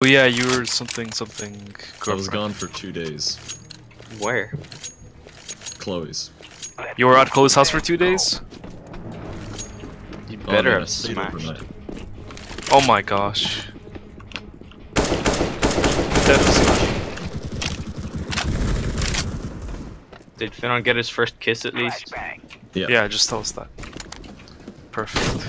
Oh yeah, you were something something. I was gone for two days. Where? Chloe's. You were at Chloe's house for two days. You oh, better oh, have smashed. Oh my gosh. Did Finnon get his first kiss at least? Yeah. Yeah, just tell us that. Perfect.